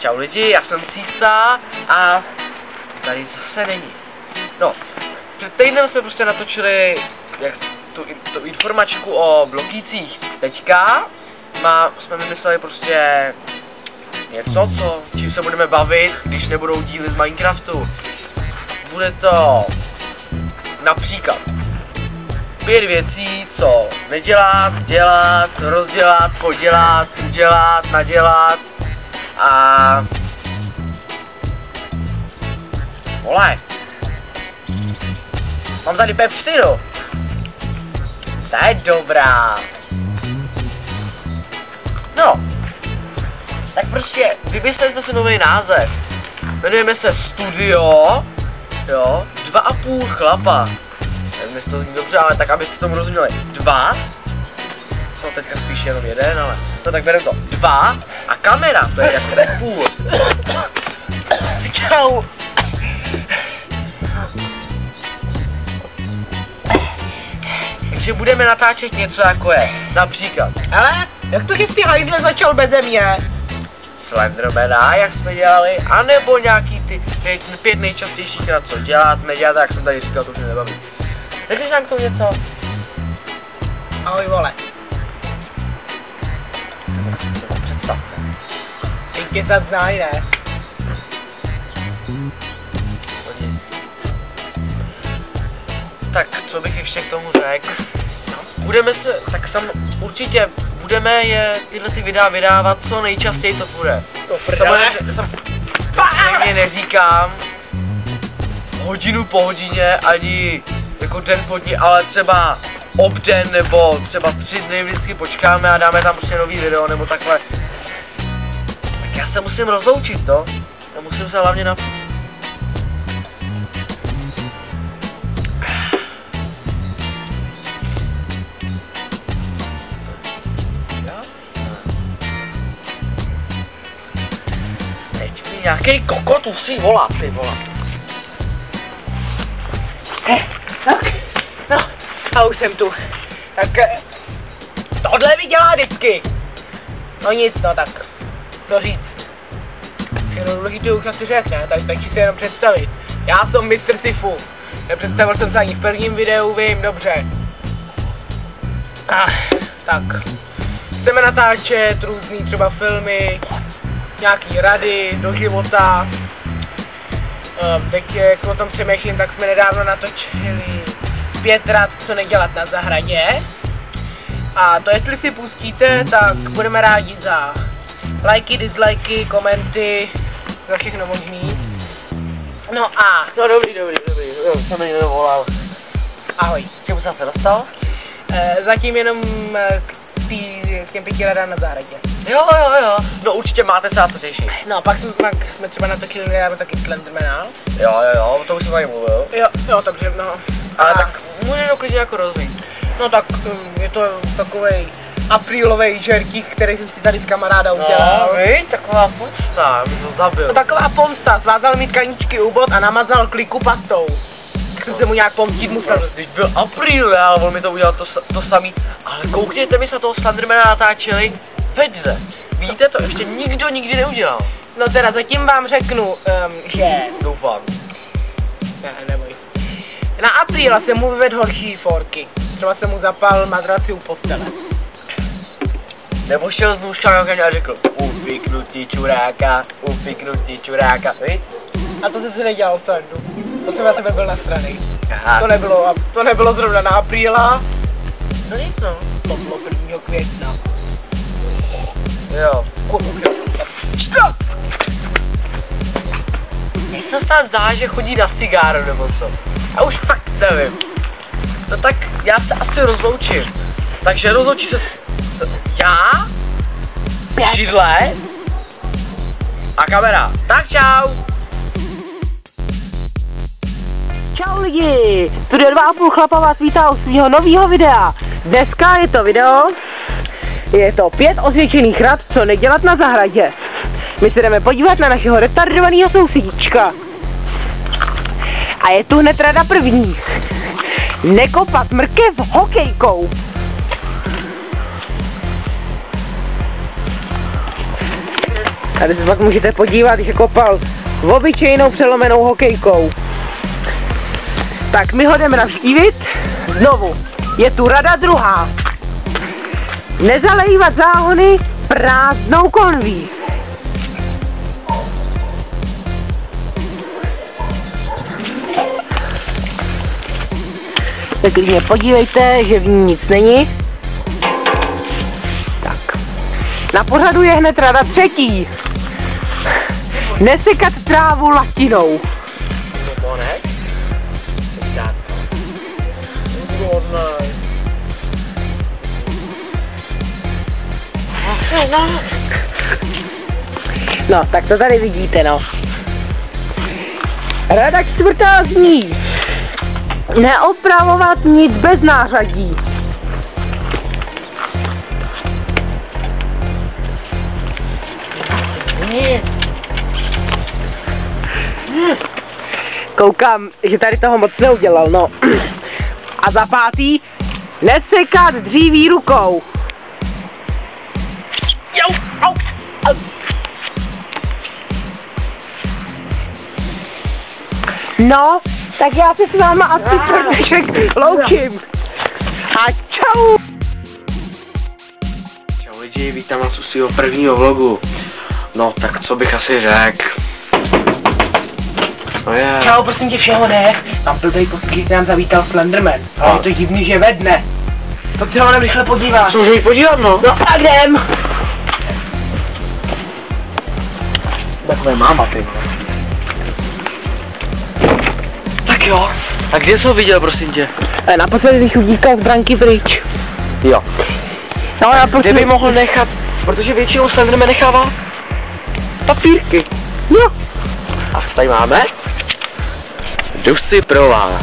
Čau lidi, já jsem Císa a tady zase není. No, před týdnem jsme prostě natočili jak tu, tu informačku o blokících. Teďka má, jsme vymysleli prostě něco, co, čím se budeme bavit, když nebudou díly z Minecraftu. Bude to například pět věcí, co nedělat, dělat, rozdělat, podělat, udělat, nadělat a... Vole. Mám tady pepsidu. Ta je dobrá. No. Tak prostě, vymysleli jsme si nový název. Jmenujeme se Studio, jo, dva a půl chlapa. Nevím, jestli to zní dobře, ale tak abyste tomu rozuměli. Dva, jsou teďka spíš jenom jeden, ale to tak bereme to. Dva a kamera, to je jako půl. Čau. Takže budeme natáčet něco jako je, například. Ale jak to ty hajzle začal beze mě? Slendermana, jak jsme dělali, anebo nějaký ty nej, pět nejčastějších na co dělat, nedělat, jak jsem tady říkal, to mě nebaví. Takže nám k tomu něco? Ahoj vole. Tak, co bych ještě k tomu řekl? Budeme se, tak sam, určitě budeme je tyhle ty videa vydávat co nejčastěji to bude. To prdele. Samozřejmě, sam, samozřejmě neříkám hodinu po hodině, ani jako den po dní, ale třeba obden nebo třeba tři dny vždycky počkáme a dáme tam prostě nový video nebo takhle. Tak já se musím rozloučit, to. Já musím se hlavně na... Nějaký kokot musí volat, ty volat. Tak, no, a už jsem tu. Tak, eh, tohle mi dělá vždycky. No nic, no tak, to říct. Jenom důležitý už asi řekne, tak stačí si jenom představit. Já jsem Mr. Sifu. Nepředstavil jsem se ani v prvním videu, vím, dobře. Ah, tak. Chceme natáčet různý třeba filmy, nějaký rady do života. Um, teď jak o tom přemýšlím, tak jsme nedávno natočili pět rad, co nedělat na zahradě. A to jestli si pustíte, tak budeme rádi za lajky, dislikey, komenty, za všechno možný. No a No dobrý, dobrý, dobrý, jo, jsem mi někdo volal. ahoj. K čemu jsem se dostal? E, zatím jenom e, k, tý, k těm pěti radám na zahradě. Jo, jo, jo, no určitě máte se na co těšit. No pak jsme, pak jsme třeba natočili nedávno taky Slendermana. Jo, jo, jo, o tom už jsem tady mluvil. Jo, jo, takže no. Ale A- tak může to klidně jako rozvít. No tak um, je to takový aprílový žertík, který jsem si tady s kamaráda udělal. No, víš, taková pomsta, mi to zabil. To taková pomsta, svázal mi kaničky u bot a namazal kliku pastou. Tak jsem se mu nějak pomstit musel. Teď byl apríl, ale on mi to udělal to, to samý. Ale koukněte, my jsme toho Slendermana natáčeli Fedze. Víte to, ještě nikdo nikdy neudělal. No teda zatím vám řeknu, um, že... Doufám. Ne, neboj. Na apríla jsem mu vyvedl horší forky. Třeba jsem mu zapal madraci u postele. Nebo šel z nůžkami a řekl, upiknutí čuráka, upiknutí čuráka, víš? A to jsem si nedělal srandu. To jsem na tebe byl nastraný. Aha, To nebylo, to nebylo zrovna na apríla, no nic no. to bylo 1. května. Jo. Stop! Mně se snad zdá, že chodí na cigáro nebo co. Já už fakt nevím. No tak já se asi rozloučím. Takže rozloučí se s- s- já, židle a kamera. Tak čau. Čau lidi, Studio 2,5 chlapa vás vítá u svého nového videa. Dneska je to video, je to pět osvědčených rad, co nedělat na zahradě. My se jdeme podívat na našeho retardovaného sousedíčka. A je tu hned rada první. Nekopat mrkev hokejkou. Tady se pak můžete podívat, že kopal obyčejnou přelomenou hokejkou. Tak my ho jdeme navštívit. Znovu. Je tu rada druhá. Nezalejvat záhony prázdnou konví. Tak klidně podívejte, že v ní nic není. Tak. Na pořadu je hned rada třetí. Nesekat trávu latinou. No, tak to tady vidíte, no. Rada čtvrtá zní. Neopravovat nic bez nářadí. Koukám, že tady toho moc neudělal, no. A za pátý, nesekat dříví rukou. No, tak já se s váma asi dnešek loučím. A čau. Čau lidi, vítám vás u svého prvního vlogu. No, tak co bych asi řekl? No je. Čau, prosím tě všeho ne. Tam blbej kostky se nám zavítal Slenderman. Ale je to divný, že ve dne. To se ho rychle podíváš. Co můžu jít podívat, no? No a jdem. Takové máma, ty vole. Jo. A kde jsi ho viděl, prosím tě? E, naposledy, když udíkal z branky pryč. Jo. No, já Kde by mohl nechat, protože většinou Slenderman nechává papírky. Jo. A co tady máme? Dusy pro vás.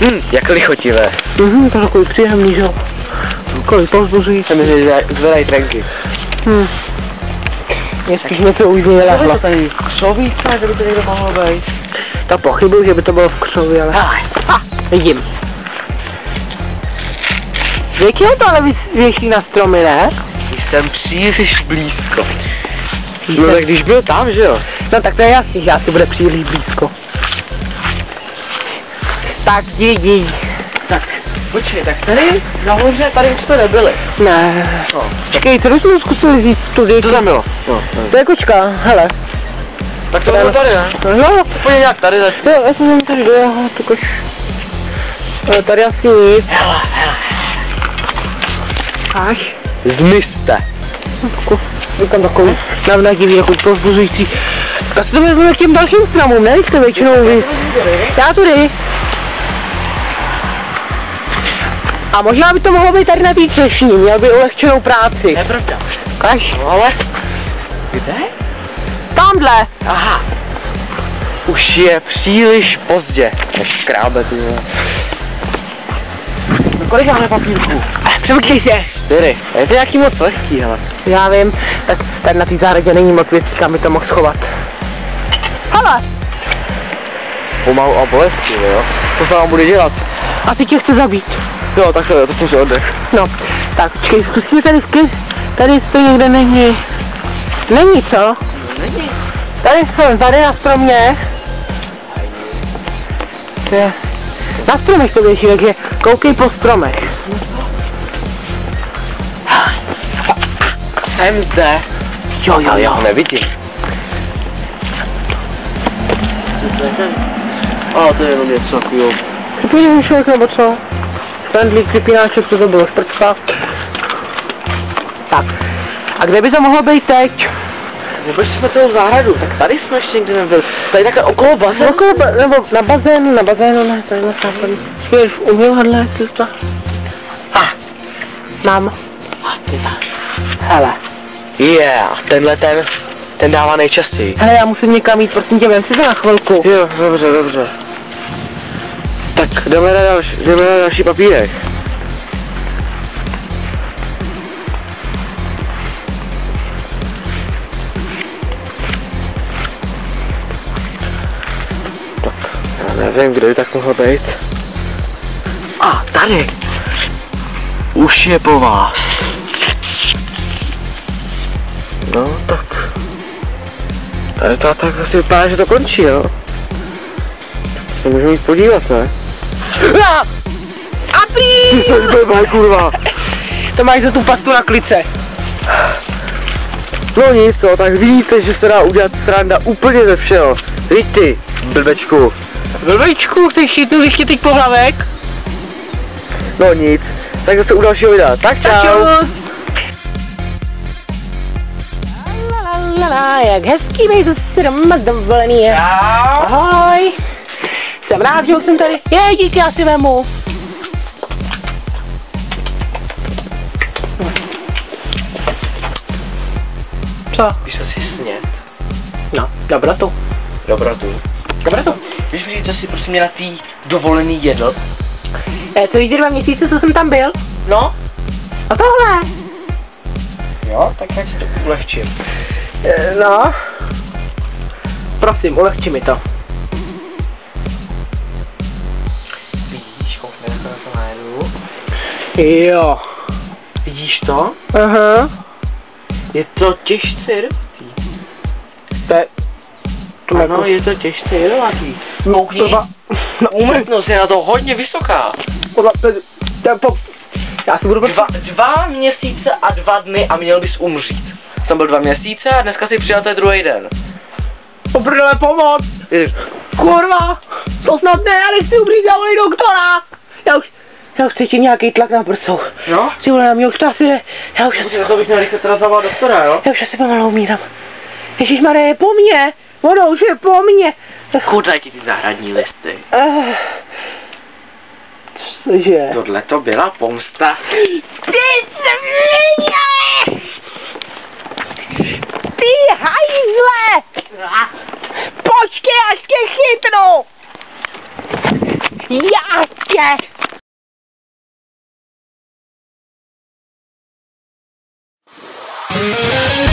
Hm, jak lichotivé. Mhm, to je takový příjemný, že jo. Takový povzbuzující. Se mi zvedají trenky. Hm. Jestli jsme to to tady? Křovíce, kde by to někdo mohlo být? To pochybuju, že by to bylo v křovi, ale... Hele, Ha, vidím. Většinou to ale věší na stromy, ne? jsem příliš blízko. No tak když byl tam, že jo? No tak to je jasný, že asi bude příliš blízko. Tak jdi, Tak, počkej, tak tady nahoře, tady už jsme nebyli. Ne. No, Počkej, co jsme zkusili říct tudy? co tam bylo? No, To je kočka, hele. Tak to bylo tady, ne? No Úplně nějak tady začne. jo, já jsem tady dojel, tu koč. Ale tady asi nic. Hele, hele. Až. Zmizte. Říkám takový navnadivý, jako povzbuzující. Tak se to vezmeme k těm dalším stramům, ne? Jste většinou vy. Já tudy. A možná by to mohlo být tady na té třešní, měl by ulehčenou práci. Je pravda. Kaž, No ale... Kde? Tamhle. Aha. Už je příliš pozdě. Než krábe, ty vole. No kolik máme papírků? Přemkej se. Čtyři. A je to nějaký moc lehký, hele. Já vím, tak tady na té zahradě není moc věcí, kam by to mohl schovat. Hele, Pomalu a bolestí, jo? Co se vám bude dělat? asi tě chce zabít. Jo, tak to, to jsem si oddech. No, tak počkej, zkusíme tady vky. Tady to někde není. Není, co? Tady jsem, tady na stromě. Na stromech to běží, takže koukej po stromech. Jsem zde. Jo, jo, jo. nevidím. A to je jenom něco takového. Připojím člověk nebo co? Friendly připínáček, co to bylo, šprcka. Tak. A kde by to mohlo být teď? Vůbec jsme toho zahradu, tak tady jsme ještě nikdy nebyli. Tady takhle okolo bazénu. Okolo, ba- nebo na bazénu, na bazénu, ne, tady na sápadě. Jsi v umyvadle, ty to. A, mám. Hele, Yeah, tenhle ten, ten dává nejčastěji. hele, já musím někam jít, prosím tě, vem si to na chvilku. Jo, dobře, dobře. Tak jdeme na další, jdeme na další papírek. Nevím, kde by tak mohlo být. A, tady. Už je po vás. No, tak. Ale to tak asi vypadá, že to končí, jo? Se můžeme jít podívat, ne? Ah! A prý! Blbá, kurva! To máš za tu pastu na klice. No nic, no, tak vidíte, že se dá udělat sranda úplně ze všeho. Ty, blbečku. Blbečku, chceš ještě teď pohlavek? No nic, tak zase u dalšího videa. Tak čau. čus. La, la, la, la, jak hezký být zase doma z dovolený je. Ahoj. Jsem rád, že už jsem tady. Je, díky, já si vemu. Co? Víš, co si snět? No, dobrotu. Dobrotu. Dobrotu. Víš, víš, co si prostě mě na tý dovolený jedl? Eh, to jde dva měsíce, co jsem tam byl? No. A tohle? Jo, tak já si to ulehčím. Eh, no. Prosím, ulehči mi to. Vidíš, koukne na to najedu. Jo. Vidíš to? Aha. Je to těžce jedovatý. To je... To Ano, je to těžce jedovatý. Koukni. to va- No, Úmrtnost je na to hodně vysoká. Podle, to, po, já si budu Dva, dva měsíce a dva dny a měl bys umřít. Jsem byl dva měsíce a dneska si přijal ten druhý den. poprdele pomoc. Ty, Kurva, to snad ne, já nechci umřít, já volím doktora. Já už, já už cítím nějaký tlak na prsou. No? Ty vole, na mě už to asi je, já už, Musíme to bych měl rychle teda zavolat doktora, jo? já už asi pomalu umírám. Ježišmarja, je po mně, ono už je po mně. Chudaj ti ty zahradní listy. Uh, cože? Tohle to byla pomsta. Ty svině! Ty hajzle! Počkej, až tě chytnu! Já tě! Thank